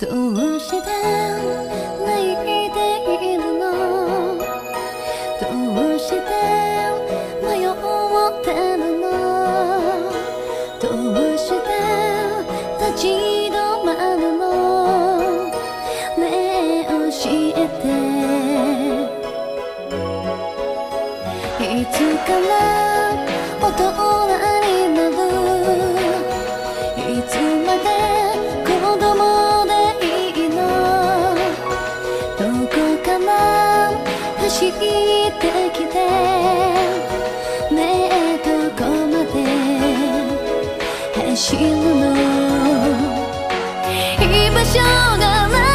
どうして笑的歌。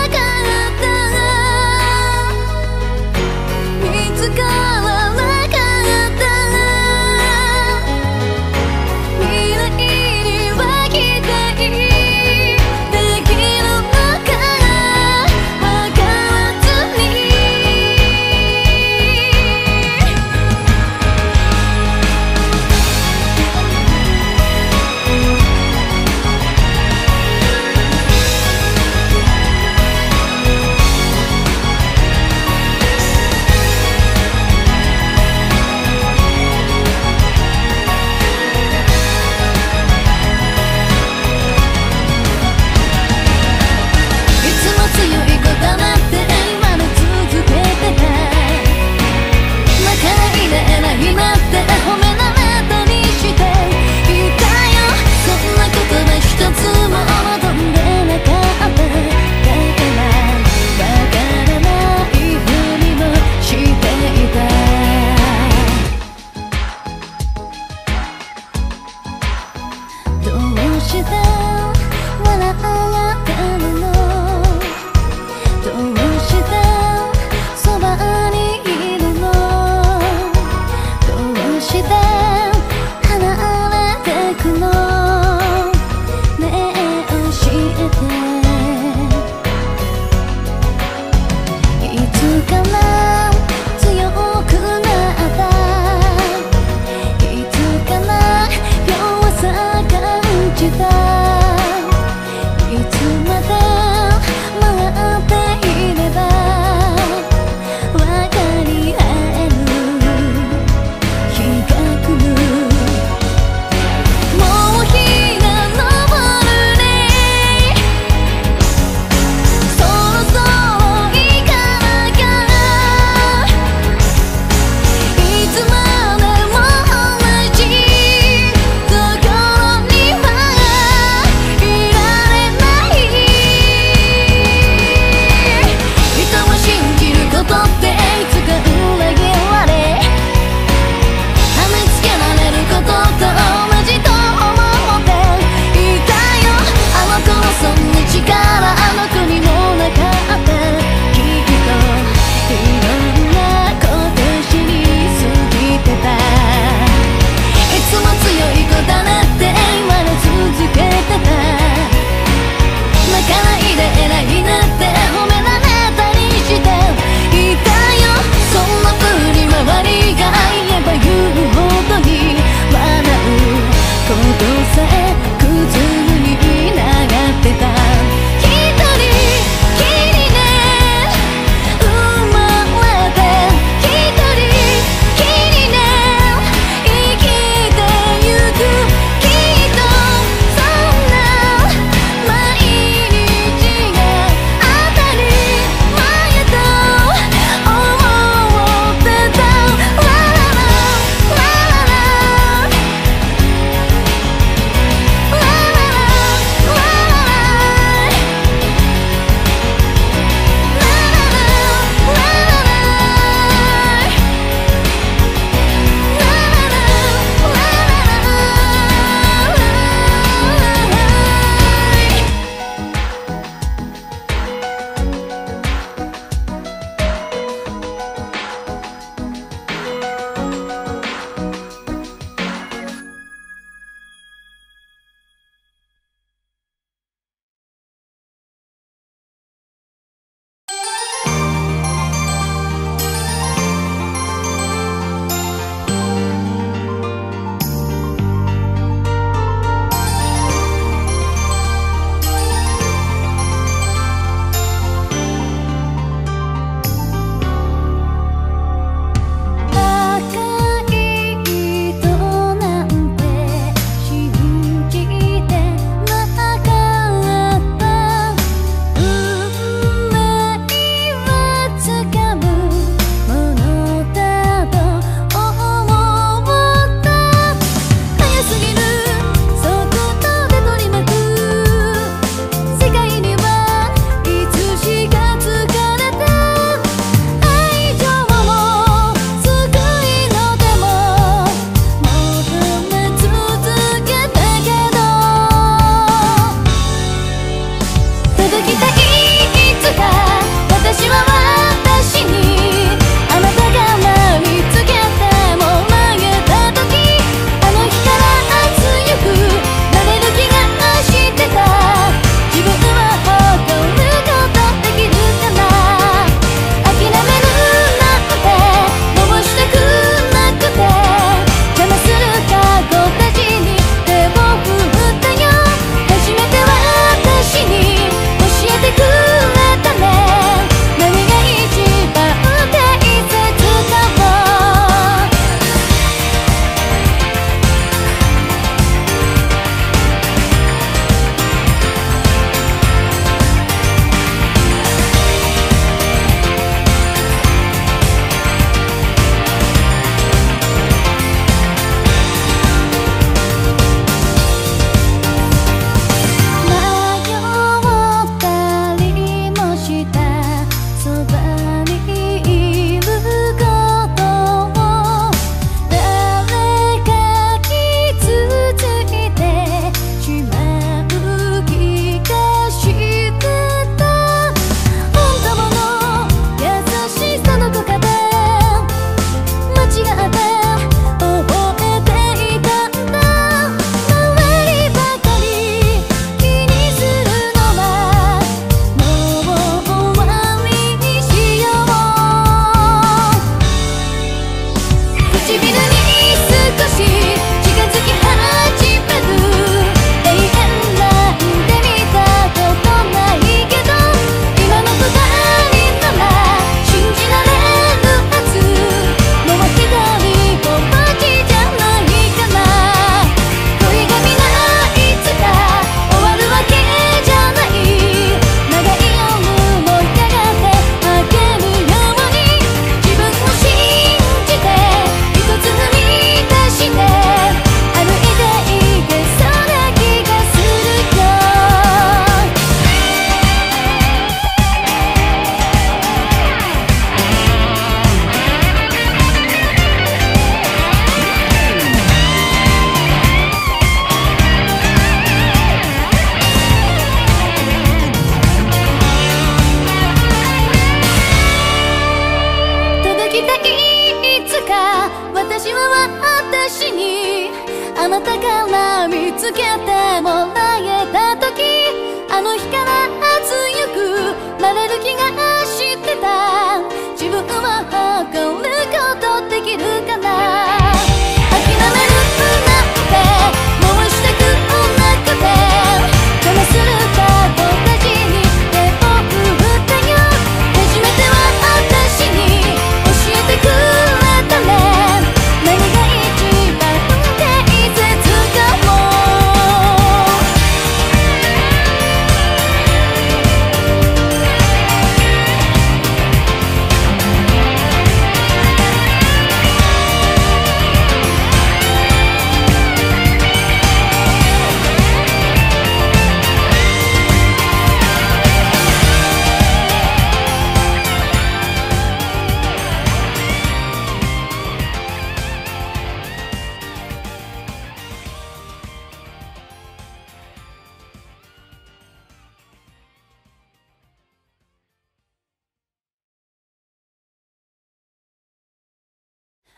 There's to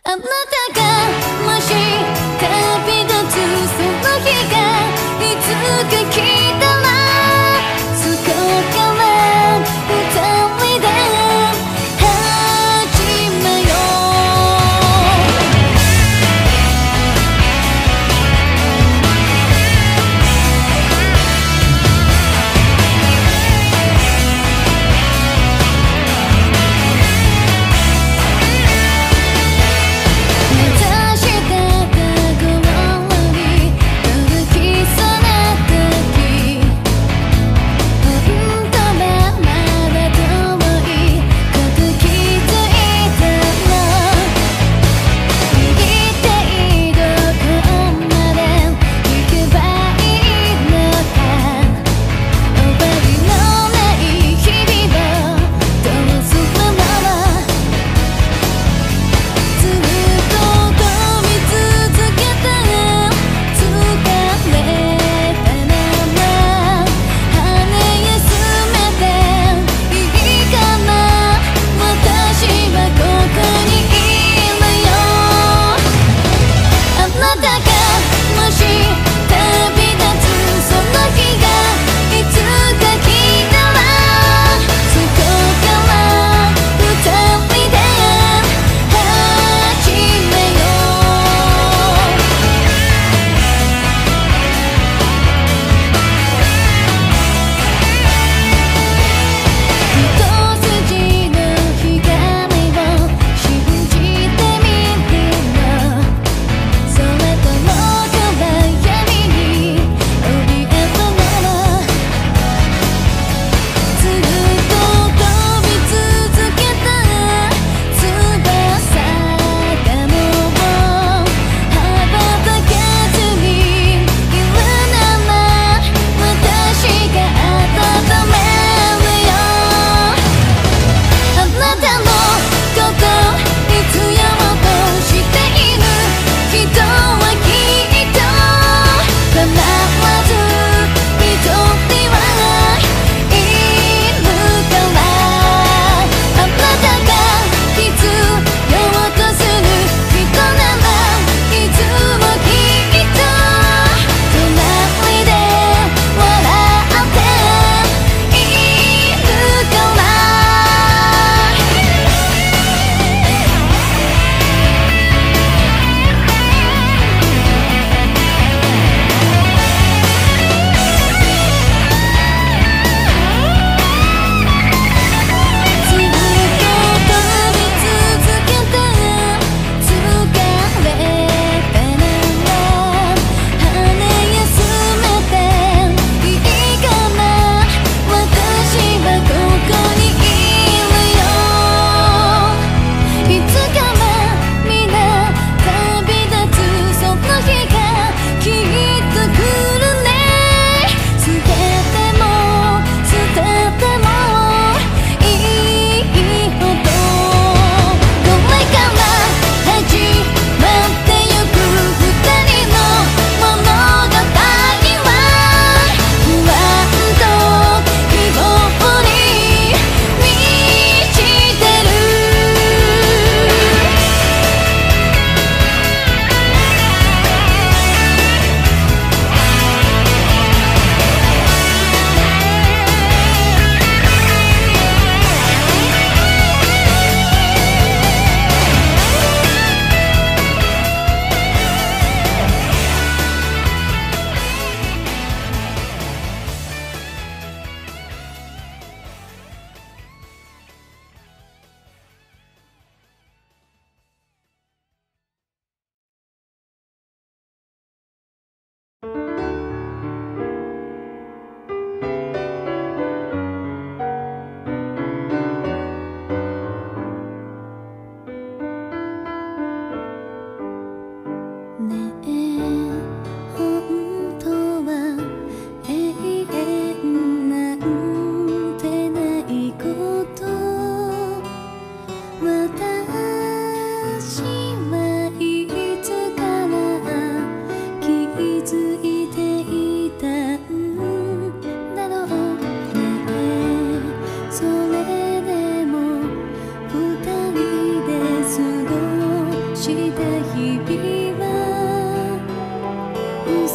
あなたが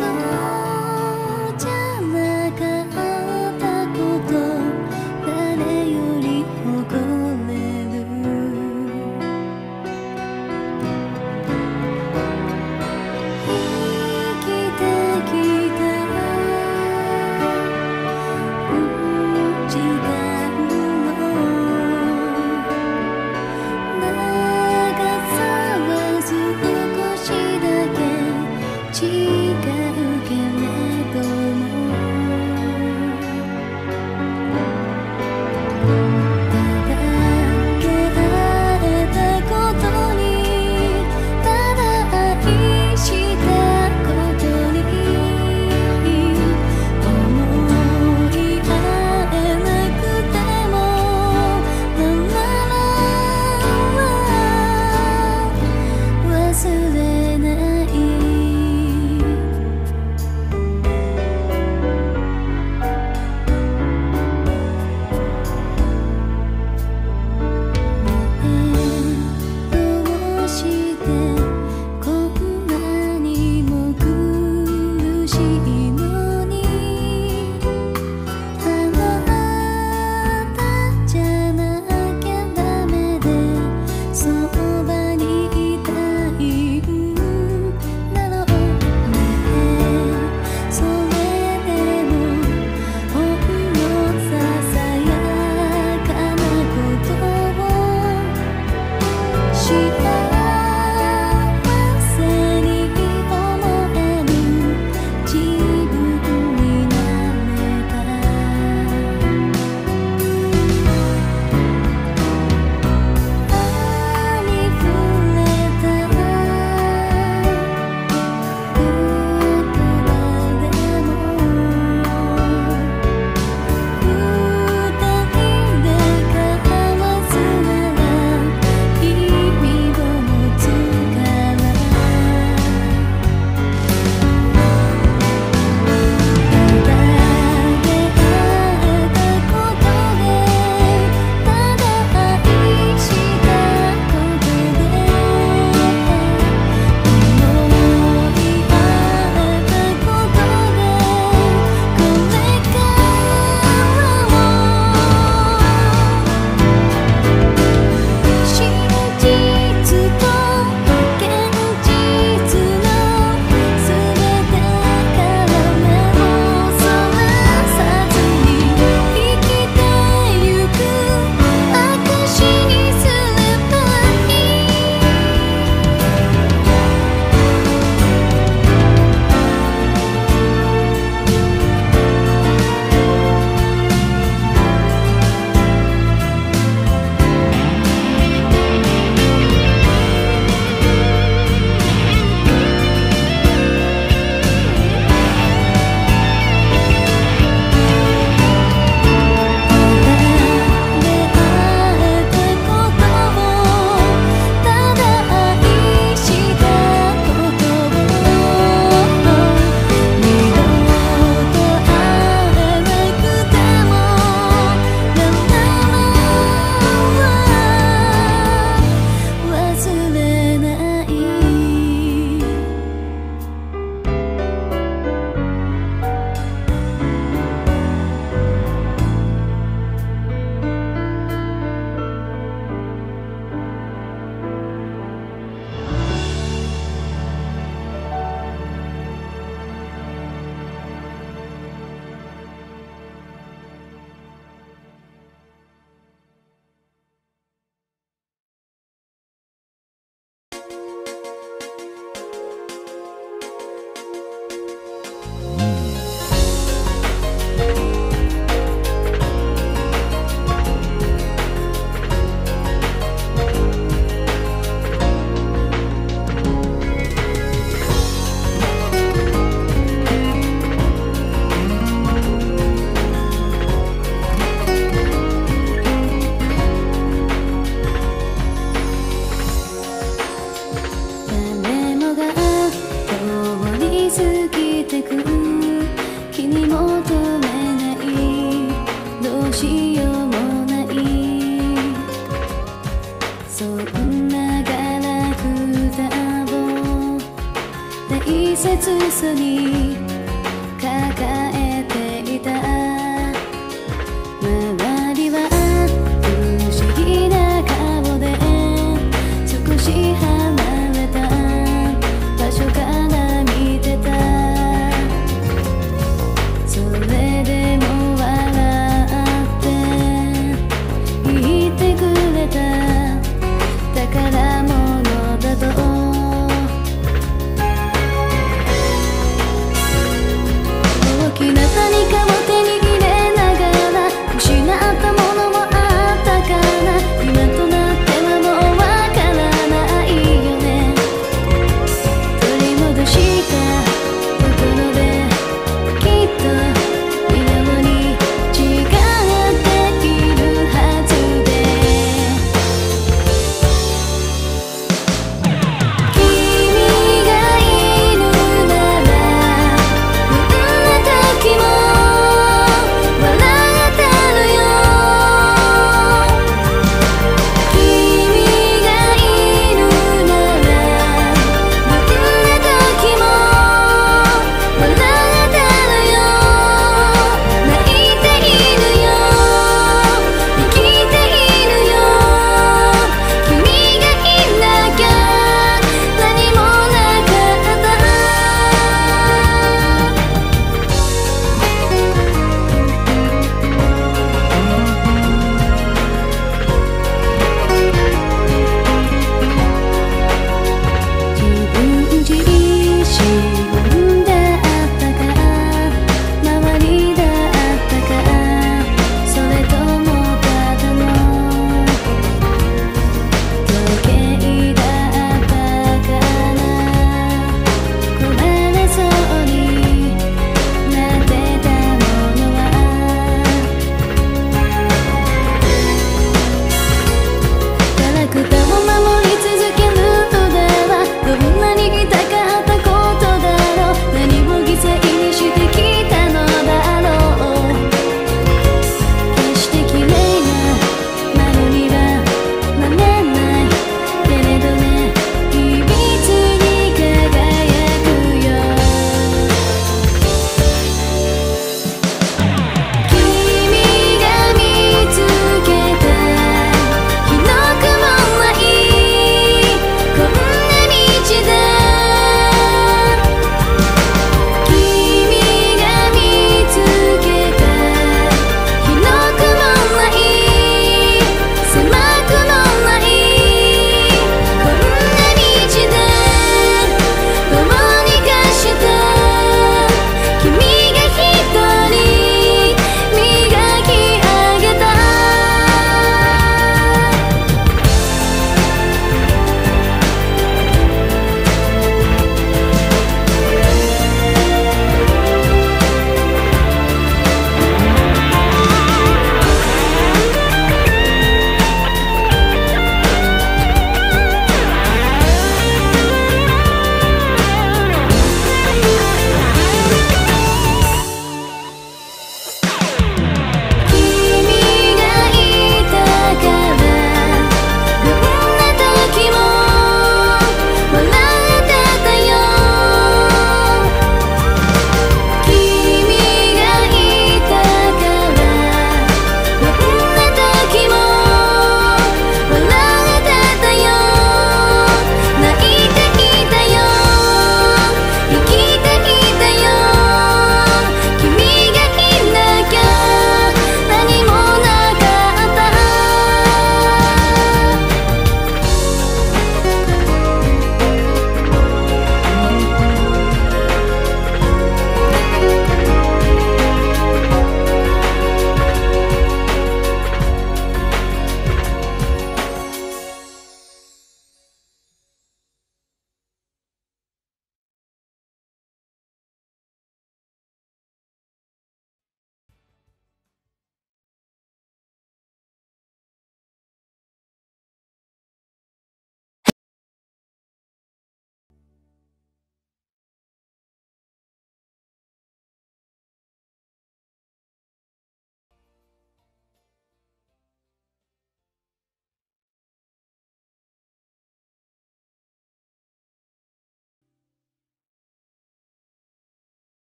走。